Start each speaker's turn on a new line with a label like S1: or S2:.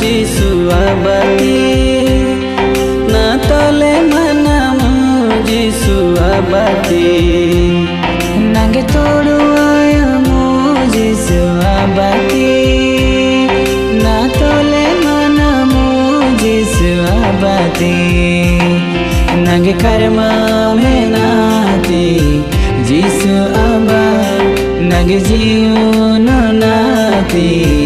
S1: जिसुआ बती न तोले मनमु जिसुआ बती नगे तोड़ू आयमु जिसुआ बती न नगे कर्मा में नाती जिसुआ बती नगे जीवन नाती।